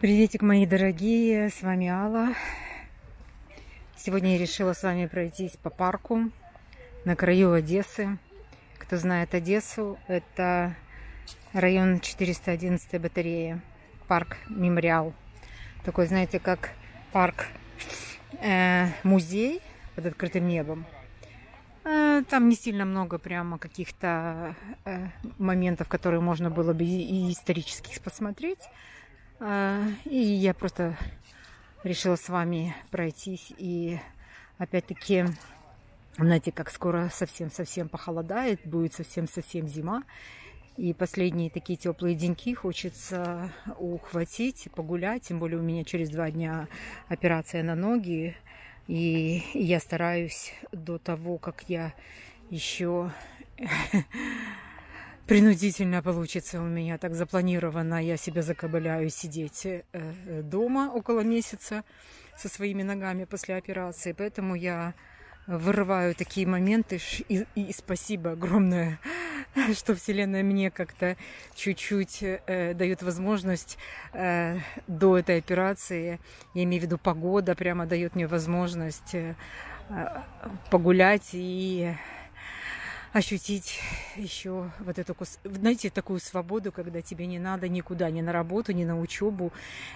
Приветик, мои дорогие, с вами Алла. Сегодня я решила с вами пройтись по парку на краю Одессы. Кто знает Одессу, это район 411 батареи, парк Мемориал. Такой, знаете, как парк э, под открытым небом. Э, там не сильно много прямо каких-то э, моментов, которые можно было бы и исторических посмотреть. А, и я просто решила с вами пройтись. И опять-таки, знаете, как скоро совсем-совсем похолодает, будет совсем-совсем зима. И последние такие теплые деньки хочется ухватить, погулять. Тем более у меня через два дня операция на ноги. И я стараюсь до того, как я еще принудительно получится у меня так запланировано. Я себя закабаляю сидеть э, дома около месяца со своими ногами после операции. Поэтому я вырываю такие моменты. И, и спасибо огромное, что Вселенная мне как-то чуть-чуть э, дает возможность э, до этой операции, я имею в виду погода, прямо дает мне возможность э, погулять и ощутить еще вот эту, знаете, такую свободу, когда тебе не надо никуда, ни на работу, ни на учебу,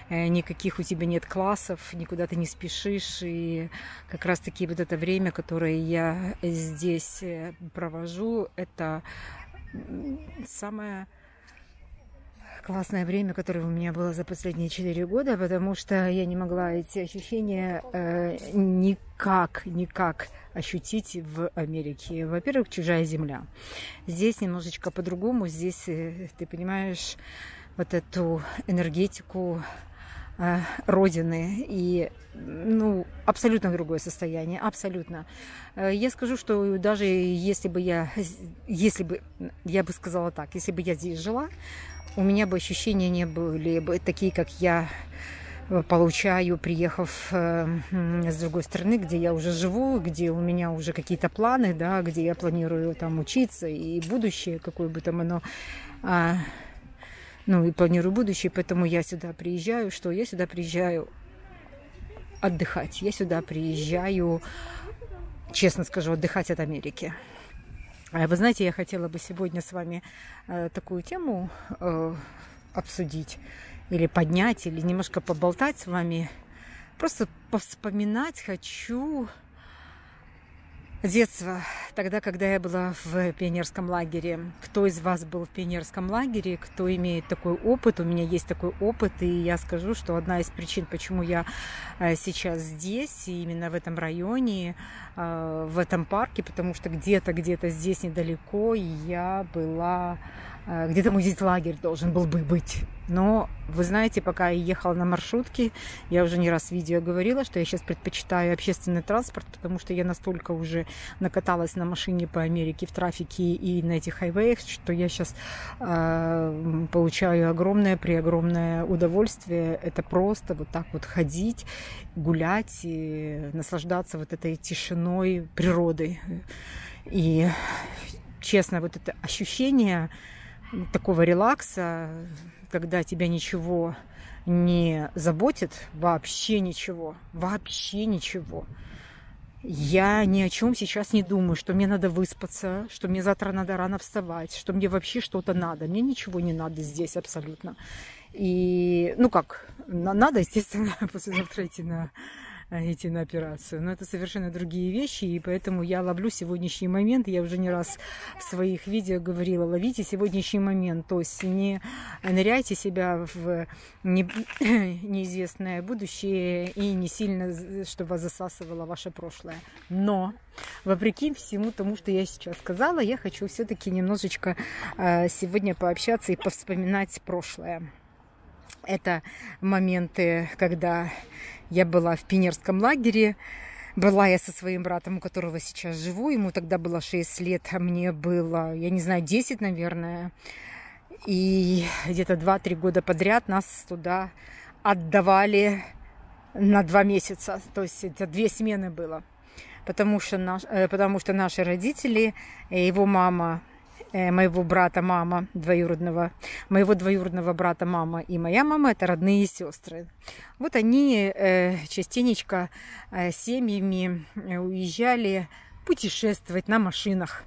э, никаких у тебя нет классов, никуда ты не спешишь. И как раз-таки вот это время, которое я здесь э, провожу, это самое классное время, которое у меня было за последние четыре года, потому что я не могла эти ощущения э, никак, никак ощутить в Америке. Во-первых, чужая земля. Здесь немножечко по-другому. Здесь э, ты понимаешь вот эту энергетику э, родины и ну абсолютно другое состояние абсолютно э, я скажу что даже если бы я если бы я бы сказала так если бы я здесь жила у меня бы ощущения не были бы такие, как я э, получаю, приехав э, с другой стороны, где я уже живу, где у меня уже какие-то планы, да, где я планирую там учиться и будущее, какое бы там оно, а, ну и планирую будущее, поэтому я сюда приезжаю, что? Я сюда приезжаю отдыхать, я сюда приезжаю, честно скажу, отдыхать от Америки. А вы знаете, я хотела бы сегодня с вами э, такую тему э, обсудить или поднять, или немножко поболтать с вами. Просто повспоминать хочу детство, тогда, когда я была в пионерском лагере. Кто из вас был в пионерском лагере, кто имеет такой опыт? У меня есть такой опыт, и я скажу, что одна из причин, почему я э, сейчас здесь, и именно в этом районе, э, в этом парке, потому что где-то, где-то здесь недалеко я была Э, где-то мой лагерь должен был бы быть. Но, вы знаете, пока я ехала на маршрутке, я уже не раз в видео говорила, что я сейчас предпочитаю общественный транспорт, потому что я настолько уже накаталась на машине по Америке в трафике и на этих хайвеях, что я сейчас э, получаю огромное, преогромное удовольствие. Это просто вот так вот ходить, гулять и наслаждаться вот этой тишиной природы. И честно, вот это ощущение такого релакса, когда тебя ничего не заботит, вообще ничего, вообще ничего. Я ни о чем сейчас не думаю, что мне надо выспаться, что мне завтра надо рано вставать, что мне вообще что-то надо. Мне ничего не надо здесь абсолютно. И, ну как, надо, естественно, послезавтра идти на идти на операцию. Но это совершенно другие вещи, и поэтому я ловлю сегодняшний момент. Я уже не раз в своих видео говорила, ловите сегодняшний момент. То есть не ныряйте себя в не, неизвестное будущее и не сильно, чтобы вас засасывало ваше прошлое. Но вопреки всему тому, что я сейчас сказала, я хочу все-таки немножечко э, сегодня пообщаться и повспоминать прошлое. Это моменты, когда я была в пионерском лагере. Была я со своим братом, у которого сейчас живу. Ему тогда было 6 лет, а мне было, я не знаю, 10, наверное. И где-то 2-3 года подряд нас туда отдавали на два месяца. То есть это две смены было. Потому что, наш, э, потому что наши родители, его мама моего брата мама двоюродного, моего двоюродного брата мама и моя мама это родные сестры. Вот они э, частенечко э, семьями э, уезжали путешествовать на машинах.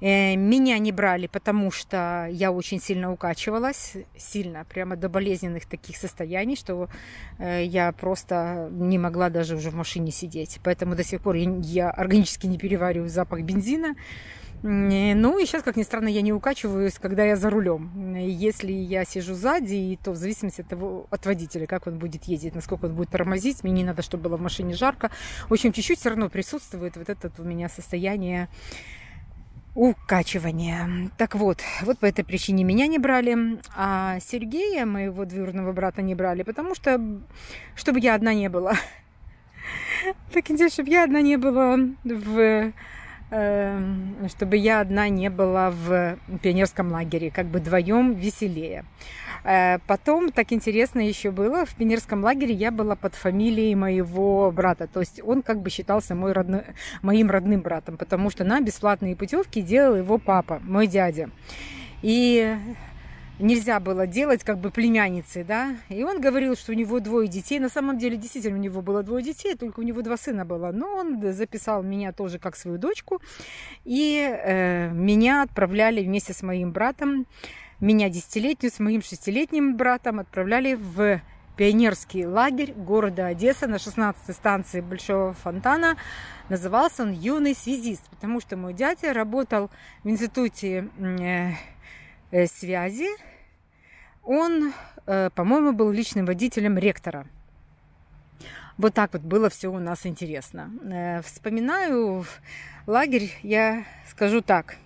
Э, меня не брали, потому что я очень сильно укачивалась, сильно, прямо до болезненных таких состояний, что э, я просто не могла даже уже в машине сидеть. Поэтому до сих пор я органически не перевариваю запах бензина. Э, ну и сейчас, как ни странно, я не укачиваюсь, когда я за рулем. Если я сижу сзади, то в зависимости от того, от водителя, как он будет ездить, насколько он будет тормозить, мне не надо, чтобы было в машине жарко. В общем, чуть-чуть все равно присутствует вот это у меня состояние укачивания. Так вот, вот по этой причине меня не брали, а Сергея, моего двоюродного брата, не брали, потому что, чтобы я одна не была. Так интересно, чтобы я одна не была в чтобы я одна не была в пионерском лагере, как бы вдвоем веселее. Э, потом, так интересно еще было, в пионерском лагере я была под фамилией моего брата, то есть он как бы считался мой родной, моим родным братом, потому что на бесплатные путевки делал его папа, мой дядя. И нельзя было делать как бы племянницы, да. И он говорил, что у него двое детей. На самом деле, действительно, у него было двое детей, только у него два сына было. Но он записал меня тоже как свою дочку. И э, меня отправляли вместе с моим братом, меня десятилетнюю, с моим шестилетним братом отправляли в пионерский лагерь города Одесса на 16-й станции Большого фонтана. Назывался он «Юный связист», потому что мой дядя работал в институте Э, связи. Он, э, по-моему, был личным водителем ректора. Вот так вот было все у нас интересно. Э, вспоминаю лагерь, я скажу так.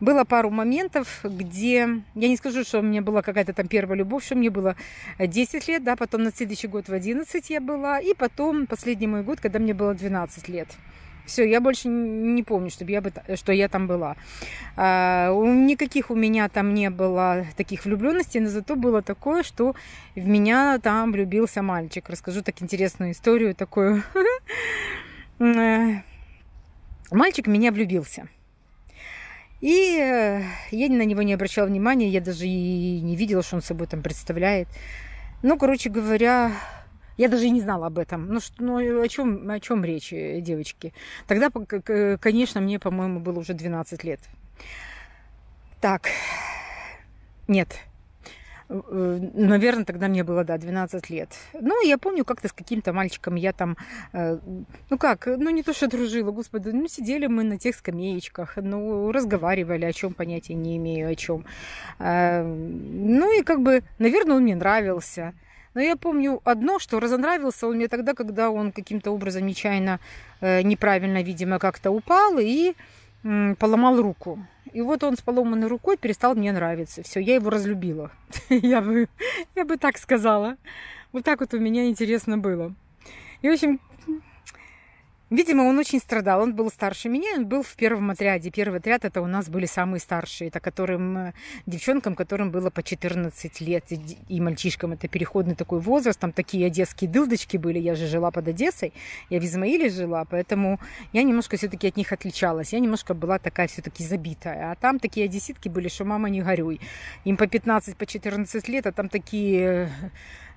Было пару моментов, где, я не скажу, что у меня была какая-то там первая любовь, что мне было 10 лет, да, потом на следующий год в 11 я была, и потом последний мой год, когда мне было 12 лет. Все, я больше не помню, чтобы я бы, что я там была. А, никаких у меня там не было таких влюбленностей, но зато было такое, что в меня там влюбился мальчик. Расскажу так интересную историю такую. Мальчик меня влюбился. И э, я на него не обращала внимания, я даже и не видела, что он собой там представляет. Ну, короче говоря, я даже не знала об этом. Ну, что, ну о, чем, о чем речь, э, девочки? Тогда, конечно, мне, по-моему, было уже 12 лет. Так, нет, э, Наверное, тогда мне было, да, 12 лет. Ну, я помню, как-то с каким-то мальчиком я там, э, ну как, ну не то, что дружила, господи, ну сидели мы на тех скамеечках, ну, разговаривали, о чем понятия не имею, о чем. Ну и как бы, наверное, он мне нравился. Но я помню одно, что разонравился он мне тогда, когда он каким-то образом нечаянно, э, неправильно, видимо, как-то упал и поломал руку. И вот он с поломанной рукой перестал мне нравиться. Все, я его разлюбила. я, бы, я бы так сказала. Вот так вот у меня интересно было. И, в общем, Видимо, он очень страдал. Он был старше меня, он был в первом отряде. Первый отряд это у нас были самые старшие, это которым э, девчонкам, которым было по 14 лет, и мальчишкам это переходный такой возраст. Там такие одесские дылдочки были. Я же жила под Одессой, я в Измаиле жила, поэтому я немножко все-таки от них отличалась. Я немножко была такая все-таки забитая. А там такие одесситки были, что мама не горюй. Им по 15, по 14 лет, а там такие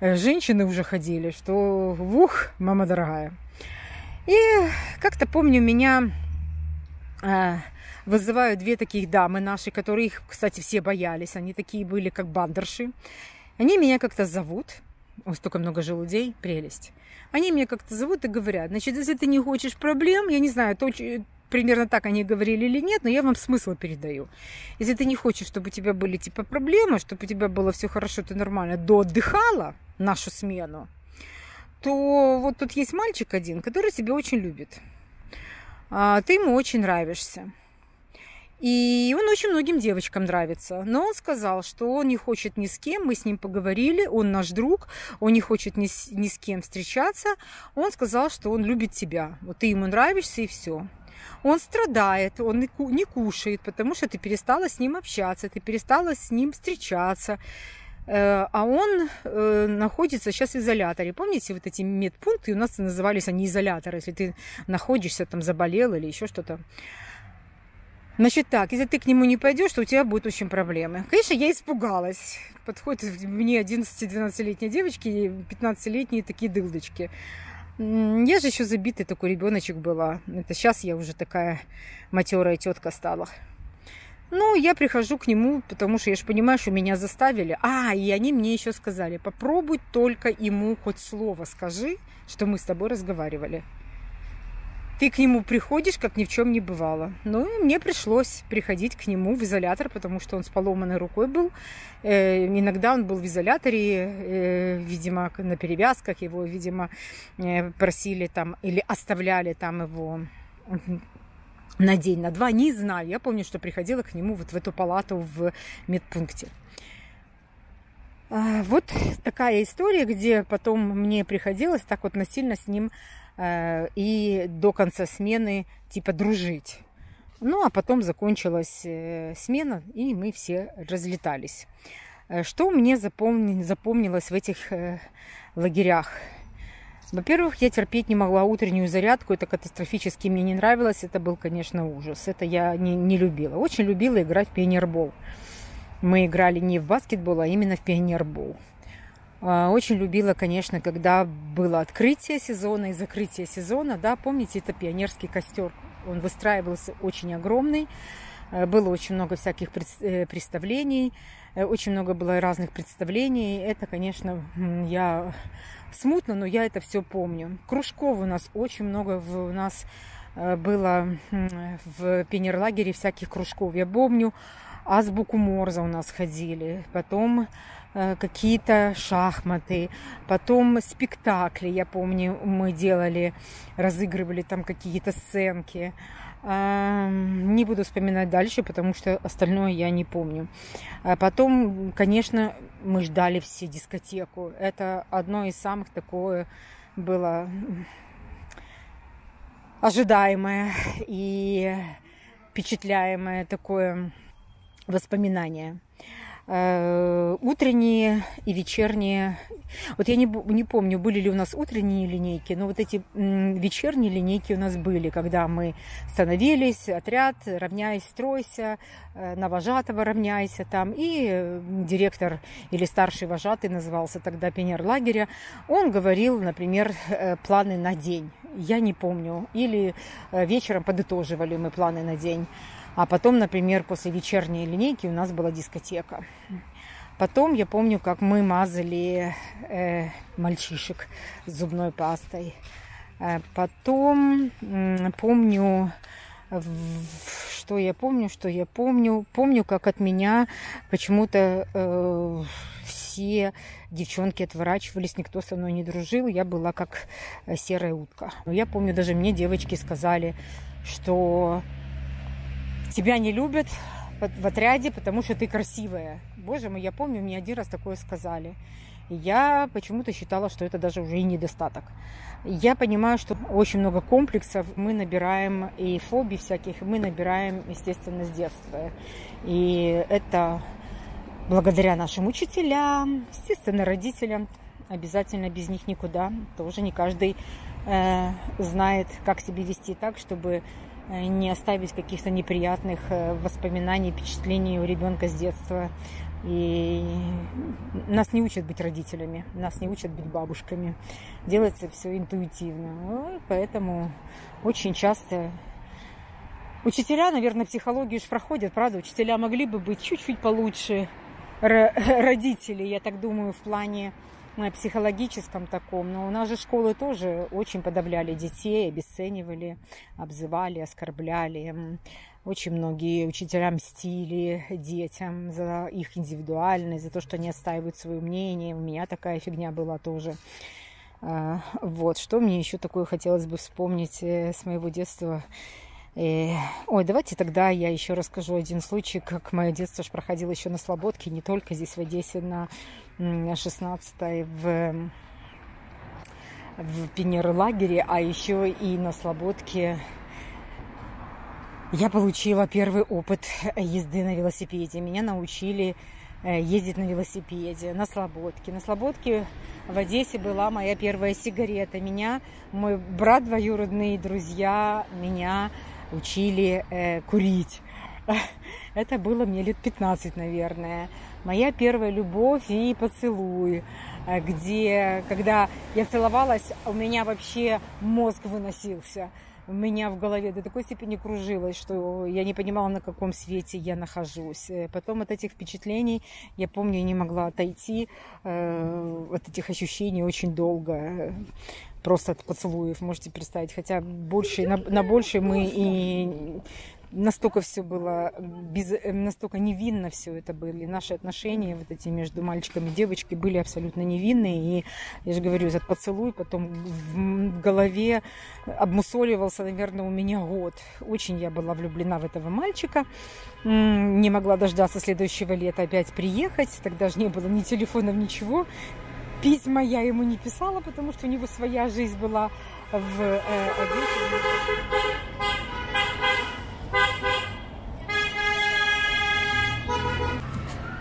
э, женщины уже ходили, что ух, мама дорогая. И как-то помню, меня э, вызывают две таких дамы наши, которые их, кстати, все боялись. Они такие были, как бандерши. Они меня как-то зовут. Ой, столько много желудей, прелесть. Они меня как-то зовут и говорят, значит, если ты не хочешь проблем, я не знаю, то, примерно так они говорили или нет, но я вам смысл передаю. Если ты не хочешь, чтобы у тебя были типа проблемы, чтобы у тебя было все хорошо, ты нормально до отдыхала нашу смену, то вот тут есть мальчик один, который тебя очень любит. А, ты ему очень нравишься. И он очень многим девочкам нравится. Но он сказал, что он не хочет ни с кем. Мы с ним поговорили. Он наш друг. Он не хочет ни с, ни с кем встречаться. Он сказал, что он любит тебя. Вот ты ему нравишься и все. Он страдает, он не кушает, потому что ты перестала с ним общаться, ты перестала с ним встречаться. Э, а он э, находится сейчас в изоляторе. Помните, вот эти медпункты у нас назывались они изоляторы, если ты находишься там, заболел или еще что-то. Значит так, если ты к нему не пойдешь, то у тебя будут очень проблемы. Конечно, я испугалась. Подходит мне 11-12-летние девочки и 15-летние такие дылдочки. Я же еще забитый такой ребеночек была. Это сейчас я уже такая матерая тетка стала. Ну, я прихожу к нему, потому что я же понимаю, что меня заставили. А, и они мне еще сказали, попробуй только ему хоть слово скажи, что мы с тобой разговаривали ты к нему приходишь, как ни в чем не бывало. Ну, и мне пришлось приходить к нему в изолятор, потому что он с поломанной рукой был. Э, иногда он был в изоляторе, э, видимо, на перевязках его, видимо, э, просили там или оставляли там его на день, на два, не знаю. Я помню, что приходила к нему вот в эту палату в медпункте. А, вот такая история, где потом мне приходилось так вот насильно с ним Э, и до конца смены типа дружить. Ну, а потом закончилась э, смена, и мы все разлетались. Э, что мне запомни, запомнилось в этих лагерях? Во-первых, я терпеть не могла утреннюю зарядку, это катастрофически мне не нравилось, это был, конечно, ужас, это я не, не любила. Очень любила играть в пионербол. Мы играли не в баскетбол, а именно в пионербол. А, очень любила, конечно, когда было открытие сезона и закрытие сезона. Да, помните, это пионерский костер. Он выстраивался очень огромный. Э, было очень много всяких э, представлений. Э, очень много было разных представлений. Это, конечно, я смутно, но я это все помню. Кружков у нас очень много. У нас было в пионерлагере всяких кружков. Я помню, азбуку Морза у нас ходили. Потом Э, какие-то шахматы, потом спектакли, я помню, мы делали, разыгрывали там какие-то сценки. Не буду вспоминать дальше, потому что остальное я не помню. А потом, конечно, мы ждали все дискотеку. Это одно из самых такое было ожидаемое и впечатляемое такое воспоминание. Э, утренние и вечерние. Вот я не, не помню, были ли у нас утренние линейки, но вот эти вечерние линейки у нас были, когда мы становились, отряд, равняйся, стройся, э, на вожатого равняйся там. И директор или старший вожатый назывался тогда пионер лагеря, он говорил, например, э, планы на день. Я не помню. Или вечером подытоживали мы планы на день. А потом, например, после вечерней линейки у нас была дискотека. Потом я помню, как мы мазали э, мальчишек зубной пастой. Э, потом э, помню, что я помню, что я помню. Помню, как от меня почему-то э, все девчонки отворачивались, никто со мной не дружил. Я была как серая утка. Я помню, даже мне девочки сказали, что тебя не любят в отряде, потому что ты красивая. Боже мой, я помню, мне один раз такое сказали. Я почему-то считала, что это даже уже и недостаток. Я понимаю, что очень много комплексов мы набираем и фобий всяких, мы набираем, естественно, с детства. И это благодаря нашим учителям, естественно, родителям. Обязательно без них никуда. Тоже не каждый э, знает, как себя вести так, чтобы не оставить каких-то неприятных э, воспоминаний, впечатлений у ребенка с детства. И нас не учат быть родителями, нас не учат быть бабушками. Делается все интуитивно. Ну, поэтому очень часто учителя, наверное, психологию же проходят, правда? Учителя могли бы быть чуть-чуть получше родителей, я так думаю, в плане психологическом таком, но у нас же школы тоже очень подавляли детей, обесценивали, обзывали, оскорбляли. Очень многие учителя мстили детям за их индивидуальность, за то, что они отстаивают свое мнение. У меня такая фигня была тоже. А, вот, что мне еще такое хотелось бы вспомнить э, с моего детства. И, э, ой, давайте тогда я еще расскажу один случай, как мое детство же проходило еще на Слободке, не только здесь в Одессе, на 16 в, в пионерлагере, а еще и на Слободке я получила первый опыт езды на велосипеде. Меня научили э, ездить на велосипеде, на Слободке. На Слободке в Одессе была моя первая сигарета. Меня, мой брат двоюродный, друзья меня учили э, курить. Это было мне лет 15, наверное. Моя первая любовь и поцелуй, э, где, когда я целовалась, у меня вообще мозг выносился. У меня в голове до такой степени кружилось, что я не понимала, на каком свете я нахожусь. Э, потом от этих впечатлений, я помню, не могла отойти э, от этих ощущений очень долго просто от поцелуев, можете представить. Хотя больше, на, на больше мы и настолько все было без, э, настолько невинно все это были. Наши отношения вот эти между мальчиком и девочкой были абсолютно невинные. И я же говорю, этот поцелуй потом в голове обмусоливался, наверное, у меня год. Очень я была влюблена в этого мальчика. Не могла дождаться следующего лета опять приехать. Тогда же не было ни телефонов, ничего. Письма я ему не писала, потому что у него своя жизнь была в э, Одессе.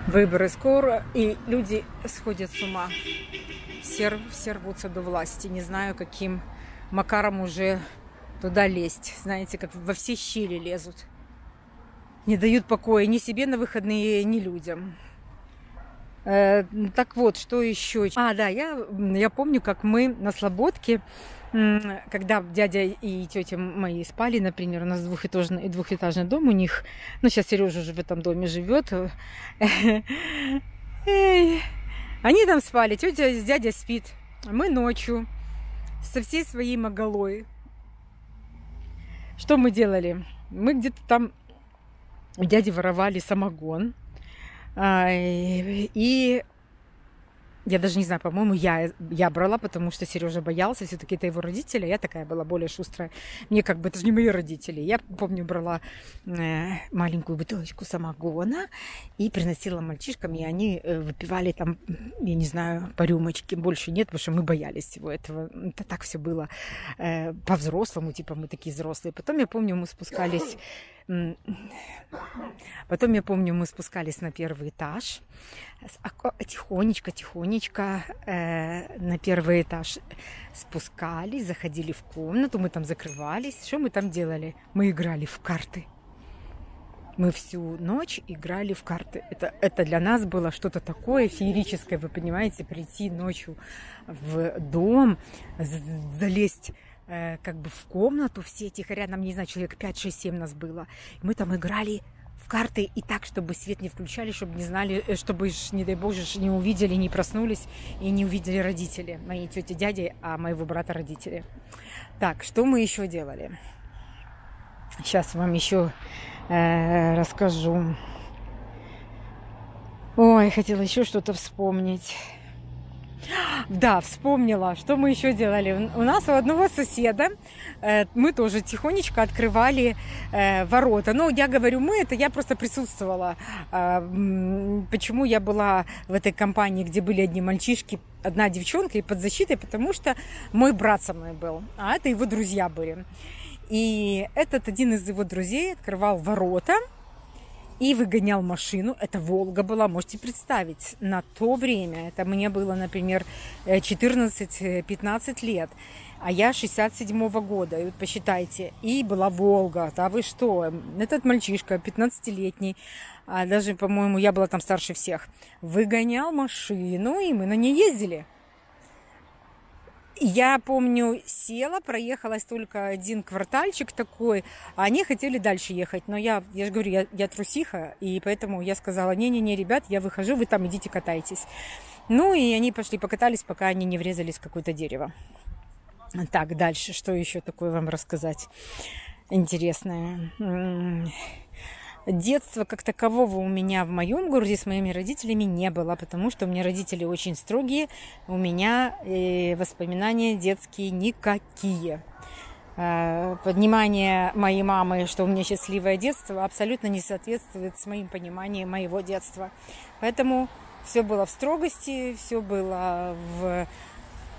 Выборы скоро, и люди сходят с ума. Все, все рвутся до власти. Не знаю, каким макаром уже туда лезть. Знаете, как во все щели лезут. Не дают покоя ни себе на выходные, ни людям. Э, так вот, что еще? А, да, я, я помню, как мы на Слободке когда дядя и тетя мои спали, например, у нас двухэтажный, двухэтажный дом у них, ну, сейчас Сережа уже в этом доме живет, они там спали, тетя с дядя спит, мы ночью со всей своей моголой. Что мы делали? Мы где-то там дяди воровали самогон, и я даже не знаю, по-моему, я, я брала, потому что Сережа боялся, все-таки это его родители, я такая была более шустрая. Мне как бы, это же не мои родители. Я, помню, брала э, маленькую бутылочку самогона и приносила мальчишкам, и они э, выпивали там, я не знаю, по рюмочке, больше нет, потому что мы боялись всего этого. Это так все было э, по-взрослому, типа мы такие взрослые. Потом, я помню, мы спускались Потом, я помню, мы спускались на первый этаж, тихонечко, тихонечко э, на первый этаж спускались, заходили в комнату, мы там закрывались. Что мы там делали? Мы играли в карты. Мы всю ночь играли в карты. Это, это для нас было что-то такое феерическое, вы понимаете, прийти ночью в дом, залезть э, как бы в комнату, все тихо рядом, не знаю, человек 5, 6, 7 нас было. Мы там играли в карты и так, чтобы свет не включали, чтобы не знали, э, чтобы, не дай боже, не увидели, не проснулись и не увидели родители, мои тети, дяди, а моего брата родители. Так, что мы еще делали? Сейчас вам еще э, расскажу. Ой, хотела еще что-то вспомнить. Да, вспомнила, что мы еще делали. У нас у одного соседа э, мы тоже тихонечко открывали э, ворота. Ну, я говорю мы, это я просто присутствовала. Э, почему я была в этой компании, где были одни мальчишки, одна девчонка и под защитой, потому что мой брат со мной был, а это его друзья были. И этот один из его друзей открывал ворота, и выгонял машину. Это Волга была, можете представить, на то время. Это мне было, например, 14-15 лет. А я 67-го года, и вот посчитайте. И была Волга. А вы что? Этот мальчишка, 15-летний, а даже, по-моему, я была там старше всех, выгонял машину, и мы на ней ездили. Я помню, села, проехалась только один квартальчик такой, а они хотели дальше ехать. Но я, я же говорю, я, я трусиха, и поэтому я сказала, не-не-не, ребят, я выхожу, вы там идите катайтесь. Ну, и они пошли покатались, пока они не врезались в какое-то дерево. Так, дальше, что еще такое вам рассказать интересное? Детства как такового у меня в моем городе с моими родителями не было, потому что у меня родители очень строгие, у меня э, воспоминания детские никакие. Э, Поднимание моей мамы, что у меня счастливое детство, абсолютно не соответствует с моим пониманием моего детства. Поэтому все было в строгости, все было в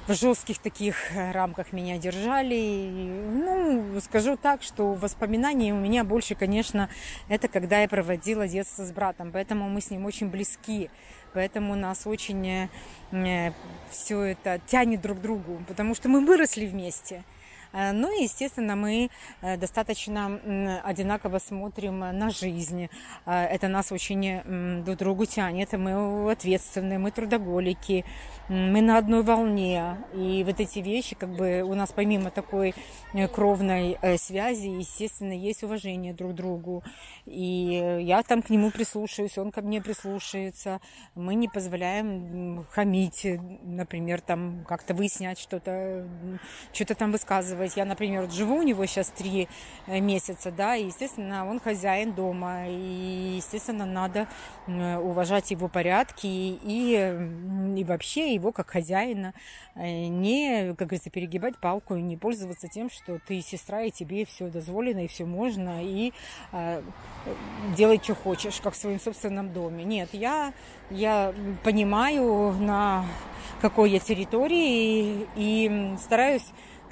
в жестких таких э, рамках меня держали. Ну, скажу так, что воспоминания у меня больше, конечно, это когда я проводила детство с братом. Поэтому мы с ним очень близки. Поэтому нас очень э, э все это тянет друг к другу. Потому что мы выросли вместе. Э, ну и, естественно, мы э, достаточно одинаково смотрим на жизнь. Это нас очень друг другу тянет. Мы ответственные, мы трудоголики, мы на одной волне. И вот эти вещи, как бы у нас помимо такой кровной связи, естественно, есть уважение друг к другу. И я там к нему прислушаюсь, он ко мне прислушается. Мы не позволяем хамить, например, там как-то выяснять что-то, что-то там высказывать. Я, например, живу у него сейчас три э, месяца, да, и, естественно, он хозяин дома, и, естественно, надо уважать его порядки и, и вообще его как хозяина э, не, как говорится, перегибать палку и не пользоваться тем, что ты сестра, и тебе все дозволено, и все можно, и э, делать, что хочешь, как в своем собственном доме. Нет, я, я понимаю, на какой я территории, и стараюсь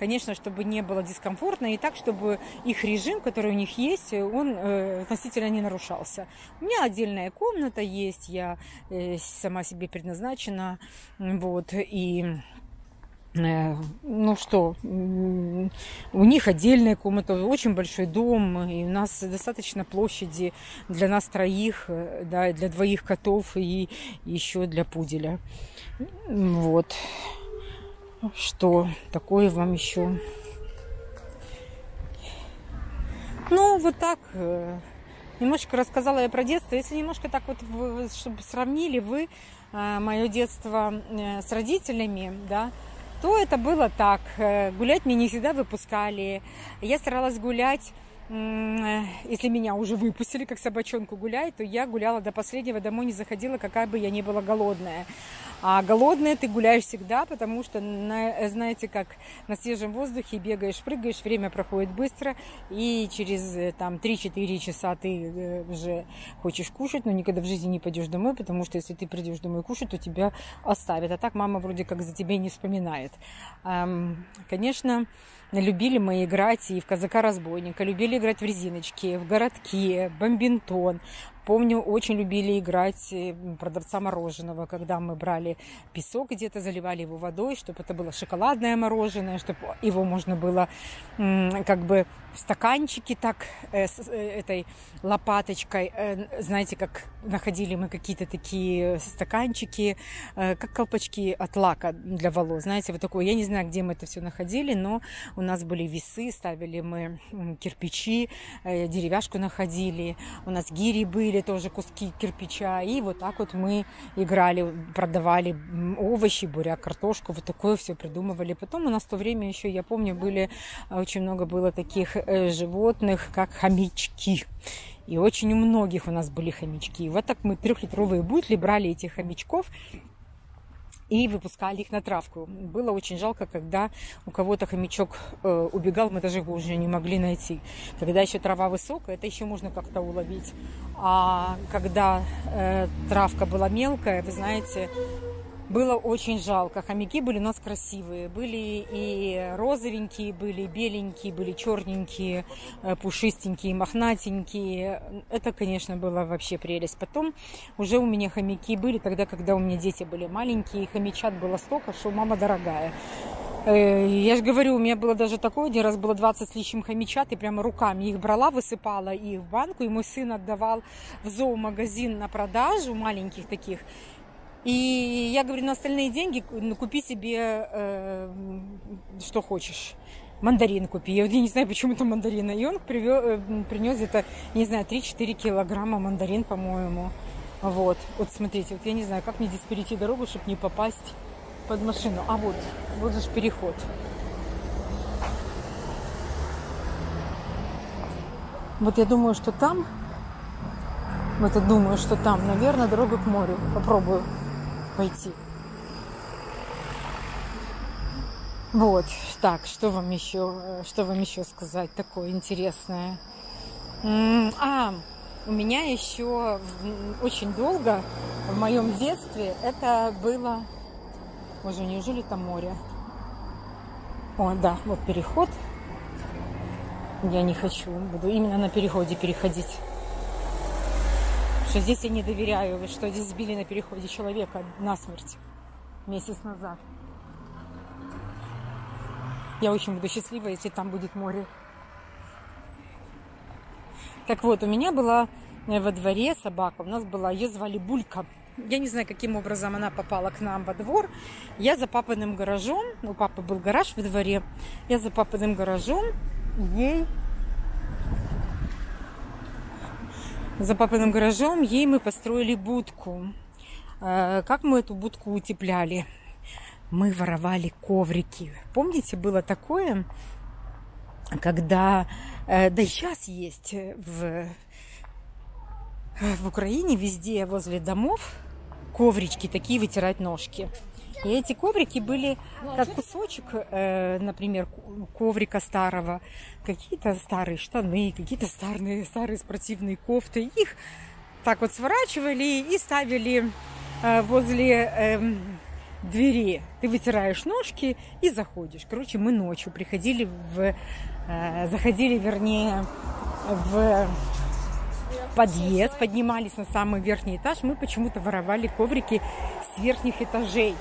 конечно, чтобы не было дискомфортно, и так, чтобы их режим, который у них есть, он э, относительно не нарушался. У меня отдельная комната есть, я э, сама себе предназначена, вот, и Э, ну что, у них отдельная комната, очень большой дом, и у нас достаточно площади для нас троих, да, для двоих котов и еще для пуделя. Вот. Что такое вам еще? Ну, вот так. Э, немножко рассказала я про детство. Если немножко так вот, чтобы сравнили вы мое детство с родителями, да, то это было так. Э, гулять меня не всегда выпускали. Я старалась гулять э, если меня уже выпустили, как собачонку гулять, то я гуляла до последнего, домой не заходила, какая бы я ни была голодная. А голодная ты гуляешь всегда, потому что, знаете, как на свежем воздухе бегаешь, прыгаешь, время проходит быстро, и через э, там 3-4 часа ты э, уже хочешь кушать, но никогда в жизни не пойдешь домой, потому что если ты придешь домой кушать, то тебя оставят. А так мама вроде как за тебя не вспоминает. Конечно, любили мы играть и в казака-разбойника, любили играть в резиночки, в городки, бомбинтон. Помню, очень любили играть э, продавца мороженого, когда мы брали песок где-то, заливали его водой, чтобы это было шоколадное мороженое, чтобы его можно было как бы в стаканчике так э, с э, этой лопаточкой, знаете, как находили мы какие-то такие стаканчики, как колпачки от лака для волос, знаете, вот такое. Я не знаю, где мы это все находили, но у нас были весы, ставили мы кирпичи, деревяшку находили, у нас гири были, тоже куски кирпича. И вот так вот мы играли, продавали овощи, буряк, картошку, вот такое все придумывали. Потом у нас в то время еще, я помню, были очень много было таких э, животных, как хомячки. И очень у многих у нас были хомячки. Вот так мы трехлитровые бутли брали этих хомячков и выпускали их на травку. Было очень жалко, когда у кого-то хомячок э, убегал, мы даже его уже не могли найти. Когда еще трава высокая, это еще можно как-то уловить. А когда э, травка была мелкая, вы знаете, было очень жалко. Хомяки были у нас красивые. Были и розовенькие, были беленькие, были черненькие, э, пушистенькие, мохнатенькие. Это, конечно, была вообще прелесть. Потом уже у меня хомяки были тогда, когда у меня дети были маленькие. Хомячат было столько, что мама дорогая. Э, я же говорю, у меня было даже такое, один раз было 20 с лишним хомячат, и прямо руками их брала, высыпала их в банку, и мой сын отдавал в зоомагазин на продажу маленьких таких. И я говорю, на остальные деньги ну, купи себе э, что хочешь. Мандарин купи. Я, я не знаю, почему это мандарина. И он привез, э, принес где-то, не знаю, 3-4 килограмма мандарин, по-моему. Вот. Вот смотрите, вот я не знаю, как мне здесь перейти дорогу, чтобы не попасть под машину. А вот, вот же переход. Вот я думаю, что там, вот я думаю, что там, наверное, дорога к морю. Попробую пойти. Вот, так, что вам еще, что вам еще сказать такое интересное? А, у меня еще очень долго в моем детстве это было... Боже, неужели там море? О, да, вот переход. Я не хочу, буду именно на переходе переходить что здесь я не доверяю, что здесь сбили на переходе человека насмерть месяц назад. Я очень буду счастлива, если там будет море. Так вот, у меня была э, во дворе собака. У нас была, ее звали Булька. Я не знаю, каким образом она попала к нам во двор. Я за папиным гаражом, у папы был гараж во дворе, я за папиным гаражом ей за папиным гаражом ей мы построили будку. Э, как мы эту будку утепляли? Мы воровали коврики. Помните, было такое, когда, э, да и сейчас есть в, в Украине везде возле домов коврички такие вытирать ножки. И эти коврики были как кусочек, э, например, коврика старого, какие-то старые штаны, какие-то старые, старые спортивные кофты. Их так вот сворачивали и ставили э, возле э, двери. Ты вытираешь ножки и заходишь. Короче, мы ночью приходили в... Э, заходили, вернее, в подъезд, поднимались на самый верхний этаж. Мы почему-то воровали коврики с верхних этажей.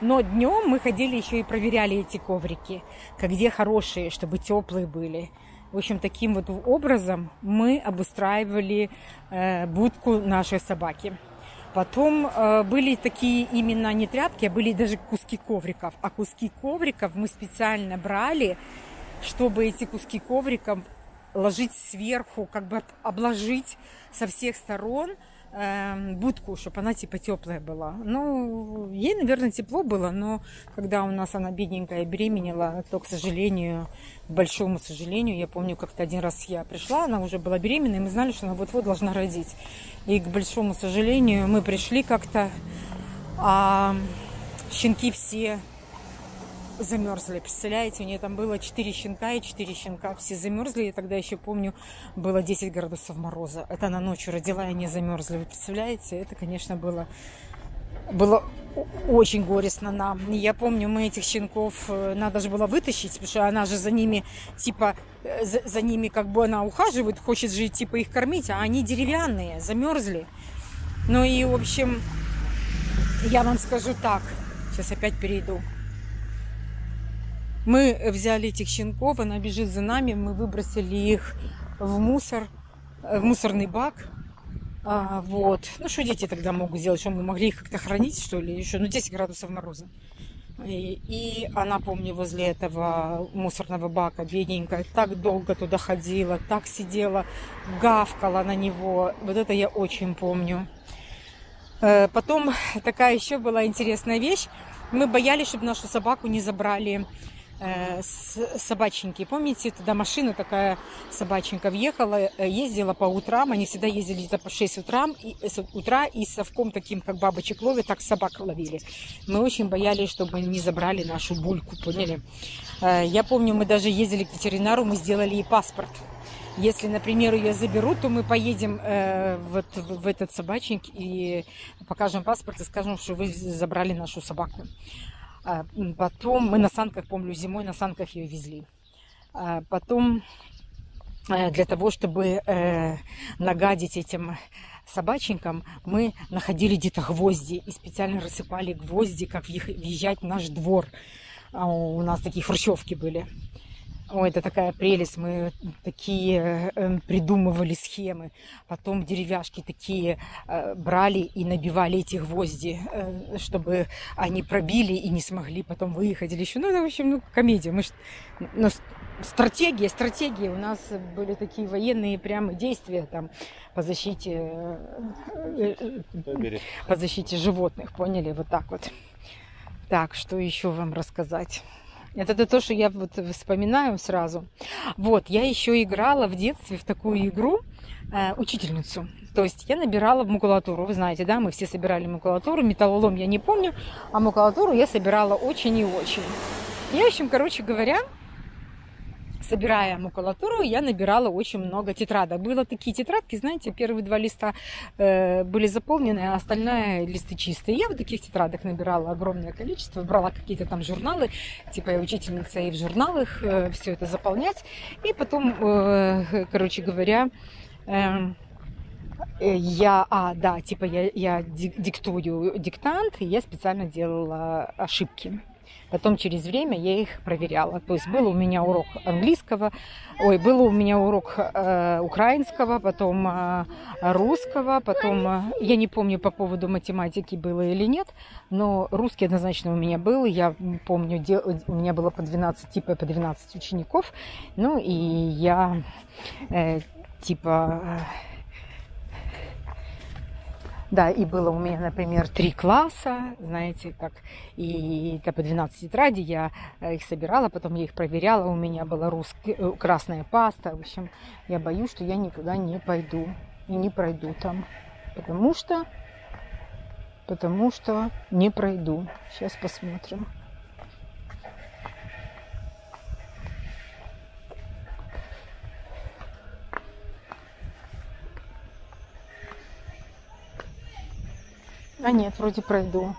Но днем мы ходили еще и проверяли эти коврики, как где хорошие, чтобы теплые были. В общем, таким вот образом мы обустраивали э, будку нашей собаки. Потом э, были такие именно не тряпки, а были даже куски ковриков. А куски ковриков мы специально брали, чтобы эти куски ковриков ложить сверху, как бы обложить со всех сторон – будку, чтобы она типа теплая была. Ну, ей, наверное, тепло было, но когда у нас она бедненькая беременела, то, к сожалению, к большому сожалению, я помню, как-то один раз я пришла, она уже была беременна, и мы знали, что она вот-вот должна родить. И, к большому сожалению, мы пришли как-то, а щенки все замерзли. Представляете, у нее там было 4 щенка и 4 щенка. Все замерзли. Я тогда еще помню, было 10 градусов мороза. Это она ночью родила, и они замерзли. Вы представляете? Это, конечно, было было очень горестно нам. Я помню, мы этих щенков э, надо же было вытащить, потому что она же за ними, типа, э, за, за ними как бы она ухаживает, хочет же, типа, их кормить, а они деревянные, замерзли. Ну и, в общем, я вам скажу так, сейчас опять перейду. Мы взяли этих щенков, она бежит за нами, мы выбросили их в мусор, в мусорный бак. А, вот. Ну, что дети тогда могут сделать? Что мы могли их как-то хранить, что ли? Еще, ну, 10 градусов мороза. И, и она, помню, возле этого мусорного бака, бедненькая, так долго туда ходила, так сидела, гавкала на него. Вот это я очень помню. Э, потом такая еще была интересная вещь. Мы боялись, чтобы нашу собаку не забрали э, собаченьки. Помните, туда машина такая собаченька въехала, э, ездила по утрам, они всегда ездили где-то по 6 утра, и, с утра и совком таким, как бабочек ловят, так собак ловили. Мы очень боялись, чтобы не забрали нашу бульку, поняли? Э, я помню, мы даже ездили к ветеринару, мы сделали ей паспорт. Если, например, ее заберут, то мы поедем э, вот в, в этот собачник и покажем паспорт и скажем, что вы забрали нашу собаку. А, потом мы на санках, помню, зимой на санках ее везли. А, потом э, для того, чтобы э, нагадить этим собаченькам, мы находили где-то гвозди и специально рассыпали гвозди, как въезжать в наш двор. А у нас такие хрущевки были. Ой, это такая прелесть. Мы такие э, придумывали схемы. Потом деревяшки такие э, брали и набивали эти гвозди, э, чтобы они пробили и не смогли потом выехать или еще. Ну, это, в общем, ну, комедия. Мы, ну, стратегия, стратегия. У нас были такие военные прямо действия там по защите, по защите животных. Поняли? Вот так вот. Так, что еще вам рассказать? Это то, что я вот вспоминаю сразу. Вот, я еще играла в детстве в такую игру э, учительницу. То есть я набирала макулатуру. Вы знаете, да, мы все собирали макулатуру. Металлолом я не помню, а макулатуру я собирала очень и очень. И, в общем, короче говоря, собирая макулатуру, я набирала очень много тетрадок. Было такие тетрадки, знаете, первые два листа э, были заполнены, а остальные листы чистые. Я вот таких тетрадок набирала огромное количество, брала какие-то там журналы, типа я учительница и в журналах э, все это заполнять. И потом, э, короче говоря, э, я, а, да, типа я, я диктую диктант, и я специально делала ошибки. Потом через время я их проверяла. То есть был у меня урок английского, ой, был у меня урок э, украинского, потом э, русского, потом, э, я не помню по поводу математики было или нет, но русский однозначно у меня был. Я помню, де, у меня было по 12, типа по 12 учеников. Ну и я э, типа... Э, да, и было у меня, например, три класса, знаете, как, и по 12 тетрадей я э, их собирала, потом я их проверяла, у меня была русская, э, красная паста, в общем, я боюсь, что я никуда не пойду и не пройду там, потому что, потому что не пройду. Сейчас посмотрим. А нет, вроде пройду.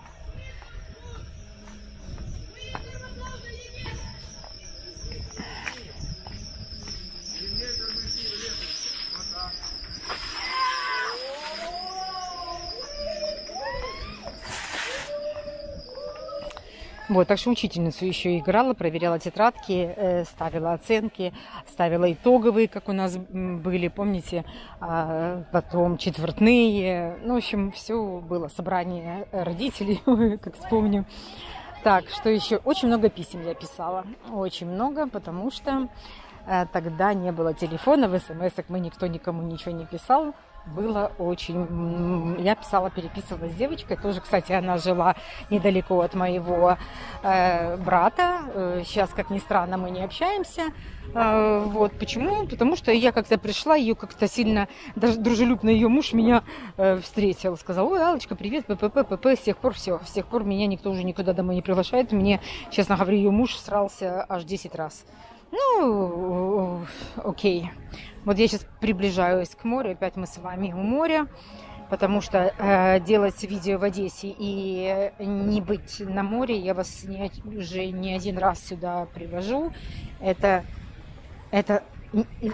Вот, так что учительницу еще играла, проверяла тетрадки, э, ставила оценки, ставила итоговые, как у нас были, помните, а, потом четвертные. Ну, в общем, все было, собрание родителей, как вспомню. Так, что еще? Очень много писем я писала, очень много, потому что э, тогда не было телефонов, смс мы никто никому ничего не писал было очень... Я писала, переписывалась с девочкой. Тоже, кстати, она жила недалеко от моего э, брата. Э, сейчас, как ни странно, мы не общаемся. Э, вот почему? Потому что я как-то пришла, ее как-то сильно, даже дружелюбно ее муж меня э, встретил. Сказал, ой, Алочка, привет, ППП, ПП. С тех пор все. С тех пор меня никто уже никуда домой не приглашает. Мне, честно говоря, ее муж срался аж 10 раз. Ну, окей. Вот я сейчас приближаюсь к морю, опять мы с вами у моря, потому что э, делать видео в Одессе и не быть на море, я вас не, уже не один раз сюда привожу. Это, это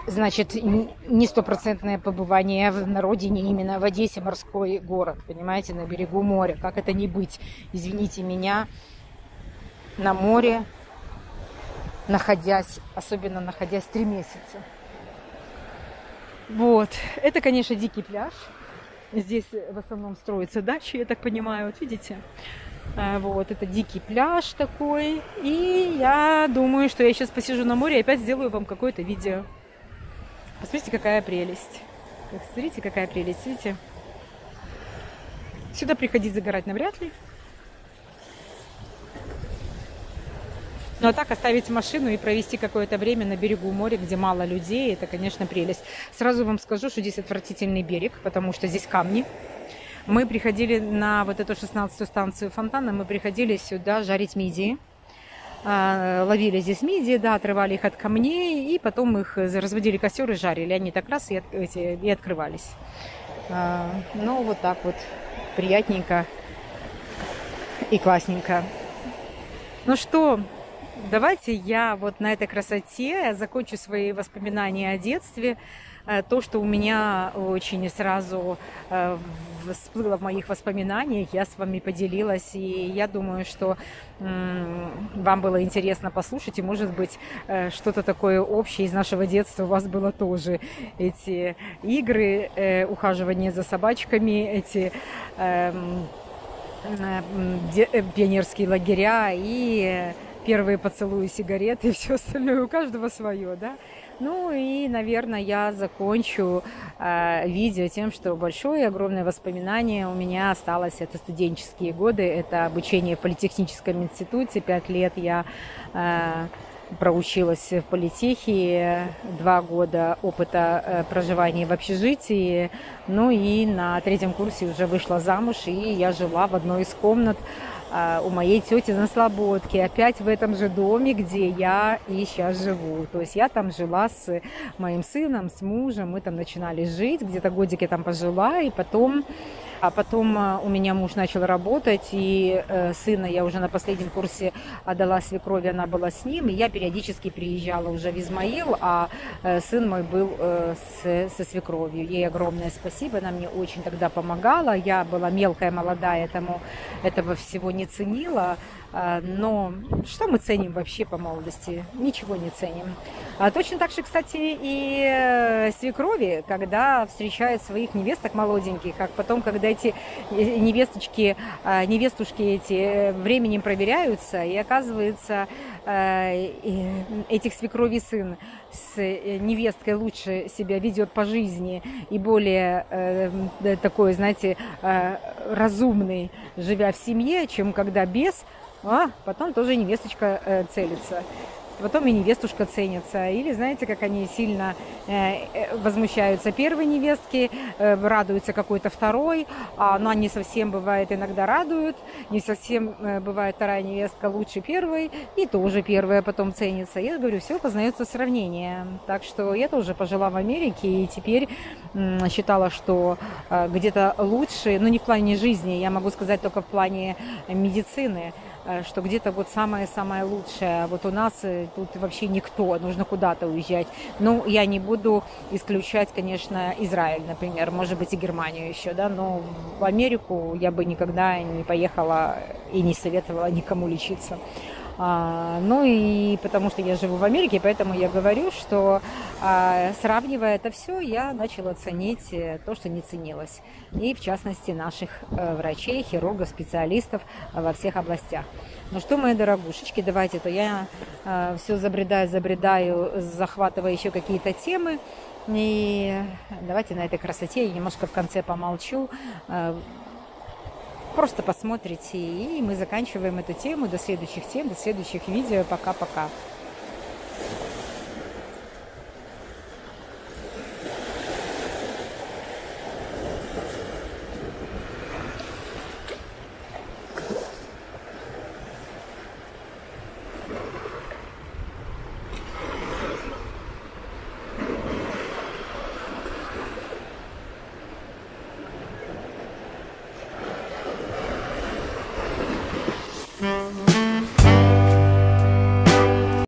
значит, не стопроцентное побывание на родине, именно в Одессе морской город, понимаете, на берегу моря. Как это не быть? Извините меня, на море находясь, особенно находясь три месяца. Вот. Это, конечно, дикий пляж. Здесь в основном строятся дачи, я так понимаю. Вот видите? А, вот, это дикий пляж такой. И я думаю, что я сейчас посижу на море и опять сделаю вам какое-то видео. Посмотрите, какая прелесть. Смотрите, какая прелесть, видите? Сюда приходить загорать навряд ли. Ну а так оставить машину и провести какое-то время на берегу моря, где мало людей, это, конечно, прелесть. Сразу вам скажу, что здесь отвратительный берег, потому что здесь камни. Мы приходили на вот эту 16-ю станцию фонтана, мы приходили сюда жарить мидии. А, ловили здесь мидии, да, отрывали их от камней, и потом их разводили костер и жарили. Они так раз и, эти, и открывались. А, ну, вот так вот приятненько и классненько. Ну что, Давайте я вот на этой красоте закончу свои воспоминания о детстве. Э, то, что у меня очень сразу э, всплыло в моих воспоминаниях, я с вами поделилась. И я думаю, что вам было интересно послушать. И, может быть, э, что-то такое общее из нашего детства у вас было тоже. Эти игры, ухаживание за собачками, эти эм, пионерские лагеря и первые поцелуи, сигареты и все остальное. У каждого свое, да. Ну и, наверное, я закончу э, видео тем, что большое и огромное воспоминание у меня осталось. Это студенческие годы, это обучение в политехническом институте. Пять лет я э, проучилась в политехе, два года опыта э, проживания в общежитии. Ну и на третьем курсе уже вышла замуж, и я жила в одной из комнат у моей тети на Слободке, опять в этом же доме, где я и сейчас живу. То есть я там жила с моим сыном, с мужем, мы там начинали жить, где-то годики там пожила, и потом А потом э, у меня муж начал работать, и э, сына я уже на последнем курсе отдала свекрови, она была с ним, и я периодически приезжала уже в Измаил, а э, сын мой был с, со свекровью. Ей огромное спасибо, она мне очень тогда помогала. Я была мелкая, молодая, этому, этого всего не ценила. А, но что мы ценим вообще по молодости? Ничего не ценим. А точно так же, кстати, и э, свекрови, когда встречают своих невесток молоденьких, как потом, когда эти э, невесточки, а, невестушки эти э, временем проверяются, и оказывается, этих свекрови сын с невесткой лучше себя ведет по жизни и более такой, знаете, разумный, живя в семье, чем когда без а потом тоже невесточка э, целится. Потом и невестушка ценится. Или знаете, как они сильно э, э возмущаются первой невестки, э, радуются какой-то второй, а, но они совсем бывает иногда радуют, не совсем э, бывает вторая невестка лучше первой, и тоже первая потом ценится. Я говорю, все познается сравнение. Так что я тоже пожила в Америке и теперь э, считала, что э, где-то лучше, ну не в плане жизни, я могу сказать только в плане медицины, Э, что где-то вот самое-самое лучшее. А вот у нас э, тут вообще никто, нужно куда-то уезжать. Ну, я не буду исключать, конечно, Израиль, например, может быть, и Германию еще, да, но в Америку я бы никогда не поехала и не советовала никому лечиться. А, ну и потому что я живу в Америке, поэтому я говорю, что а, сравнивая это все, я начала ценить э, то, что не ценилось. И в частности наших а, врачей, хирургов, специалистов а, во всех областях. Ну что, мои дорогушечки, давайте, то я а, все забредаю, забредаю, захватывая еще какие-то темы. И давайте на этой красоте я немножко в конце помолчу просто посмотрите, и мы заканчиваем эту тему до следующих тем, до следующих видео. Пока-пока.